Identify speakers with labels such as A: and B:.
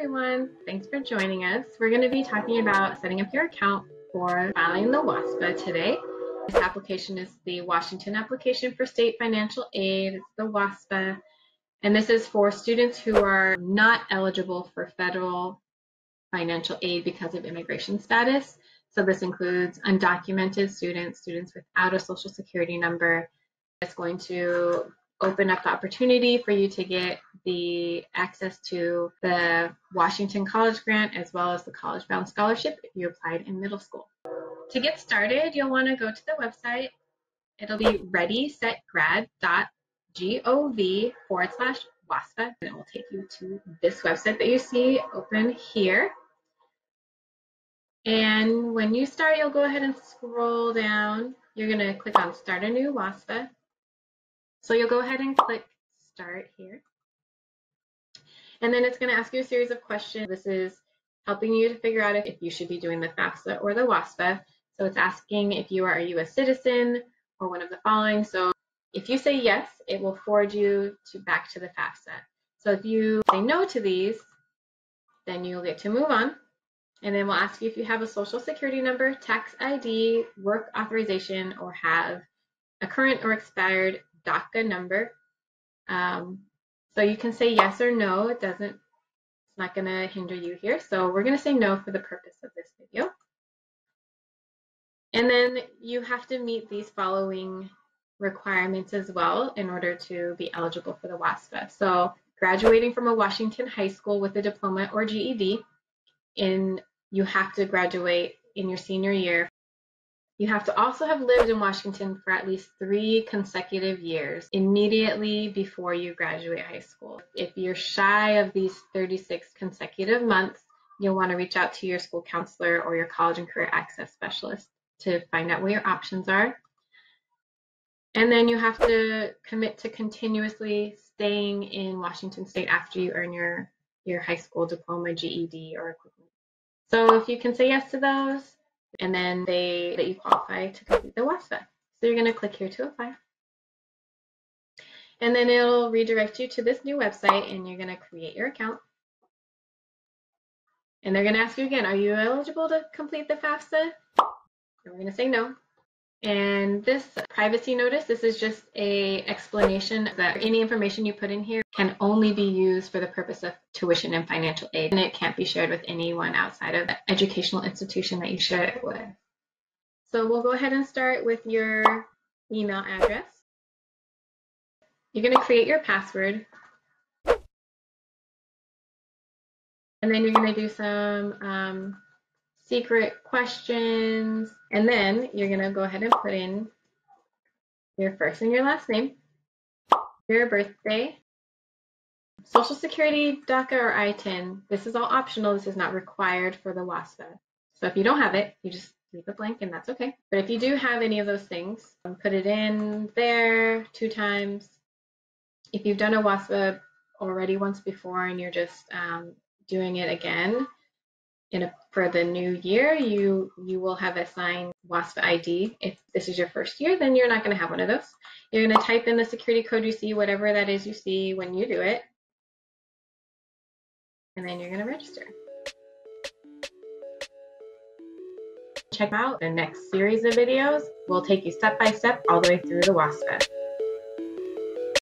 A: everyone. Thanks for joining us. We're going to be talking about setting up your account for filing the WASFA today. This application is the Washington Application for State Financial Aid. It's the WASFA. And this is for students who are not eligible for federal financial aid because of immigration status. So this includes undocumented students, students without a social security number. It's going to open up the opportunity for you to get the access to the Washington College Grant as well as the College Bound Scholarship if you applied in middle school. To get started, you'll want to go to the website. It'll be readysetgrad.gov forward slash WASFA, and it will take you to this website that you see open here. And when you start, you'll go ahead and scroll down. You're going to click on Start a New WASFA. So you'll go ahead and click start here. And then it's going to ask you a series of questions. This is helping you to figure out if you should be doing the FAFSA or the WASFA. So it's asking if you are a U.S. citizen or one of the following. So if you say yes, it will forward you to back to the FAFSA. So if you say no to these, then you'll get to move on. And then we'll ask you if you have a social security number, tax ID, work authorization, or have a current or expired DACA number. Um, so you can say yes or no. It doesn't, it's not going to hinder you here. So we're going to say no for the purpose of this video. And then you have to meet these following requirements as well in order to be eligible for the WASFA. So graduating from a Washington high school with a diploma or GED, in you have to graduate in your senior year you have to also have lived in Washington for at least three consecutive years immediately before you graduate high school. If you're shy of these 36 consecutive months, you'll want to reach out to your school counselor or your college and career access specialist to find out what your options are. And then you have to commit to continuously staying in Washington State after you earn your, your high school diploma, GED, or equivalent. So if you can say yes to those, and then they that you qualify to complete the WASFA. So you're going to click here to apply. And then it'll redirect you to this new website and you're going to create your account. And they're going to ask you again, are you eligible to complete the FAFSA? And we're going to say no. And this privacy notice, this is just a explanation that any information you put in here can only be used for the purpose of tuition and financial aid, and it can't be shared with anyone outside of the educational institution that you share it with. So we'll go ahead and start with your email address. You're going to create your password. And then you're going to do some um, secret questions. And then you're going to go ahead and put in your first and your last name, your birthday, Social Security, DACA, or ITIN. This is all optional. This is not required for the WASFA. So if you don't have it, you just leave it blank and that's okay. But if you do have any of those things, put it in there two times. If you've done a WASFA already once before and you're just um, doing it again, in a, for the new year, you you will have assigned WASFA ID. If this is your first year, then you're not going to have one of those. You're going to type in the security code you see, whatever that is you see when you do it, and then you're going to register. Check out the next series of videos. We'll take you step by step all the way through the WASFA.